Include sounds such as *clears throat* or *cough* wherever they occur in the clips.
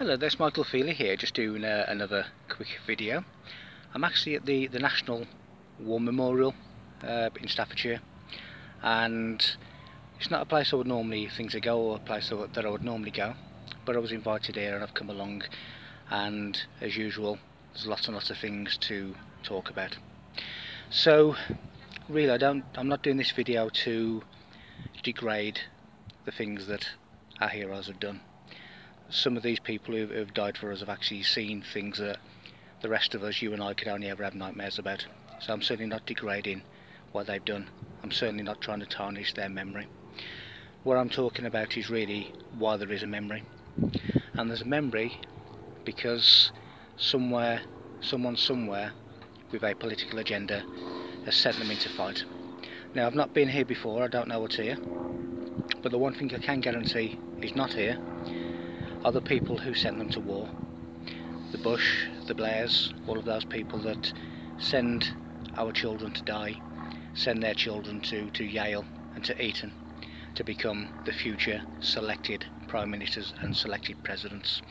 Hello, there's Michael Feeley here, just doing uh, another quick video. I'm actually at the, the National War Memorial uh, in Staffordshire and it's not a place I would normally think to go or a place that I would normally go but I was invited here and I've come along and as usual there's lots and lots of things to talk about. So really I don't, I'm not doing this video to degrade the things that our heroes have done some of these people who have died for us have actually seen things that the rest of us, you and I, could only ever have nightmares about. So I'm certainly not degrading what they've done. I'm certainly not trying to tarnish their memory. What I'm talking about is really why there is a memory. And there's a memory because somewhere, someone somewhere with a political agenda has sent them into fight. Now I've not been here before, I don't know what's here. But the one thing I can guarantee is not here are the people who sent them to war. The Bush, the Blairs, all of those people that send our children to die, send their children to, to Yale and to Eton to become the future selected prime ministers and selected presidents.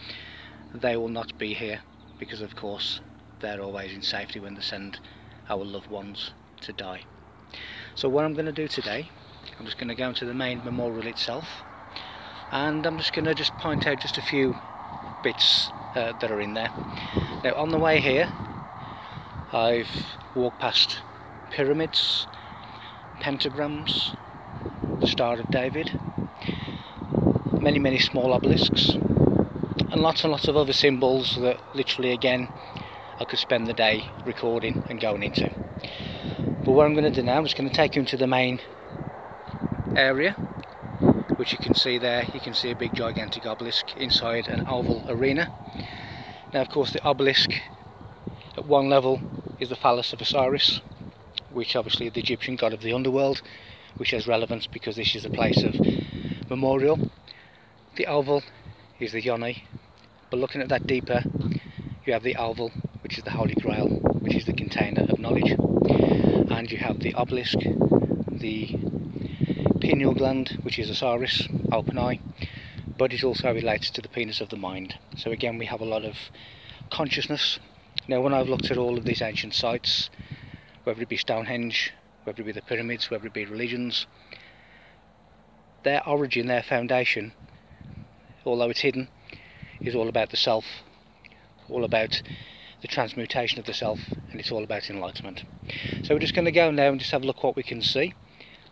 They will not be here because of course they're always in safety when they send our loved ones to die. So what I'm going to do today, I'm just going to go into the main memorial itself and I'm just going to just point out just a few bits uh, that are in there. Now on the way here I've walked past pyramids, pentagrams, the Star of David, many many small obelisks and lots and lots of other symbols that literally again I could spend the day recording and going into. But what I'm going to do now, just going to take you into the main area which you can see there you can see a big gigantic obelisk inside an oval arena. Now of course the obelisk at one level is the phallus of Osiris which obviously the Egyptian god of the underworld which has relevance because this is a place of memorial. The oval is the yoni but looking at that deeper you have the oval which is the holy grail which is the container of knowledge. And you have the obelisk the pineal gland, which is Osiris, open eye, but it also relates to the penis of the mind. So again, we have a lot of consciousness. Now, when I've looked at all of these ancient sites, whether it be Stonehenge, whether it be the pyramids, whether it be religions, their origin, their foundation, although it's hidden, is all about the self, all about the transmutation of the self, and it's all about enlightenment. So we're just going to go now and just have a look what we can see.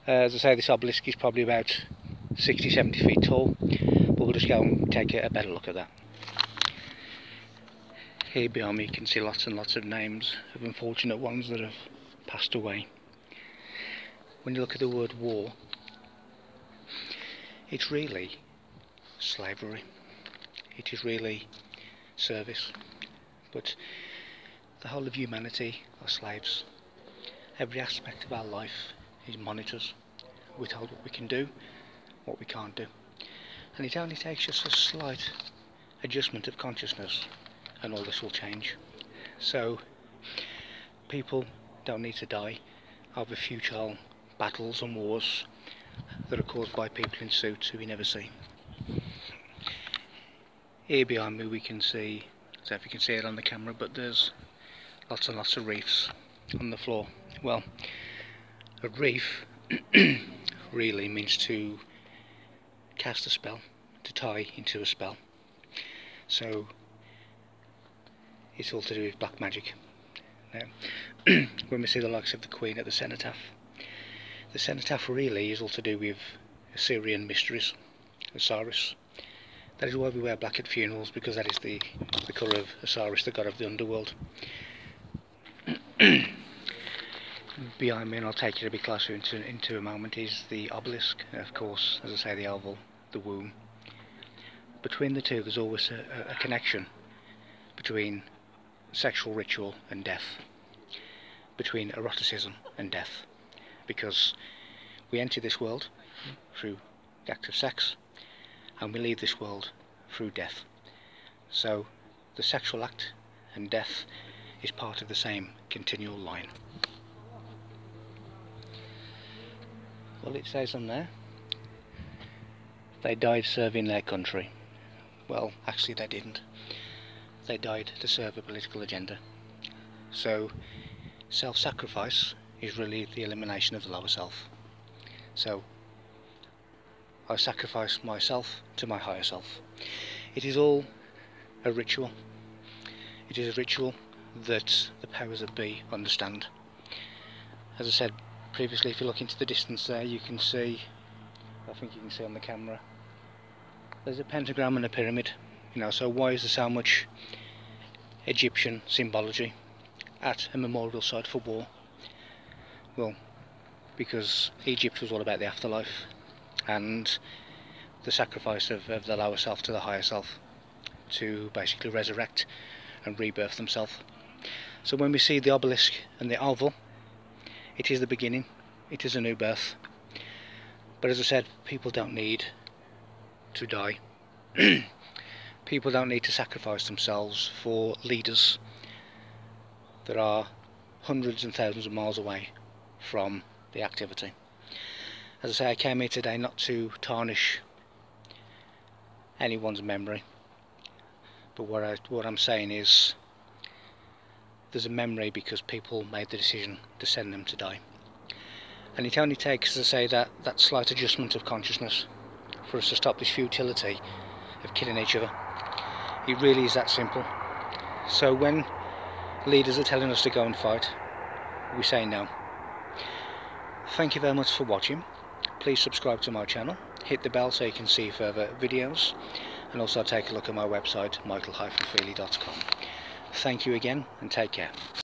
Uh, as I say, this obelisk is probably about 60-70 feet tall, but we'll just go and take a better look at that. Here behind me you can see lots and lots of names of unfortunate ones that have passed away. When you look at the word war, it's really slavery. It is really service. But the whole of humanity are slaves. Every aspect of our life is monitors. We're told what we can do, what we can't do. And it only takes just a slight adjustment of consciousness and all this will change. So people don't need to die over futile battles and wars that are caused by people in suits who we never see. Here behind me we can see, know if you can see it on the camera, but there's lots and lots of reefs on the floor. Well, a reef *clears throat* really means to cast a spell, to tie into a spell. So it's all to do with black magic. Now, *clears throat* when we see the likes of the Queen at the cenotaph, the cenotaph really is all to do with Osirian mysteries, Osiris. That is why we wear black at funerals, because that is the, the colour of Osiris, the god of the underworld. *clears throat* behind me, and I'll take you a bit closer into, into a moment, is the obelisk, of course, as I say, the oval, the womb. Between the two, there's always a, a connection between sexual ritual and death, between eroticism and death, because we enter this world through the act of sex, and we leave this world through death. So, the sexual act and death is part of the same continual line. Well, it says on there, they died serving their country. well actually they didn't. They died to serve a political agenda. So self-sacrifice is really the elimination of the lower self. So I sacrifice myself to my higher self. It is all a ritual. It is a ritual that the powers that be understand. As I said previously if you look into the distance there you can see I think you can see on the camera there's a pentagram and a pyramid you know so why is there so much Egyptian symbology at a memorial site for war? Well because Egypt was all about the afterlife and the sacrifice of, of the lower self to the higher self to basically resurrect and rebirth themselves. So when we see the obelisk and the oval it is the beginning it is a new birth but as I said people don't need to die. *clears throat* People don't need to sacrifice themselves for leaders that are hundreds and thousands of miles away from the activity. As I say, I came here today not to tarnish anyone's memory, but what, I, what I'm saying is there's a memory because people made the decision to send them to die. And it only takes, as I say, that, that slight adjustment of consciousness for us to stop this futility of killing each other. It really is that simple. So when leaders are telling us to go and fight, we say no. Thank you very much for watching. Please subscribe to my channel, hit the bell so you can see further videos, and also take a look at my website, michael-feeley.com. Thank you again, and take care.